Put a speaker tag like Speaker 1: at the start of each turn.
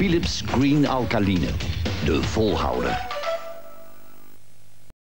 Speaker 1: Philips Green Alkaline. De volhouder.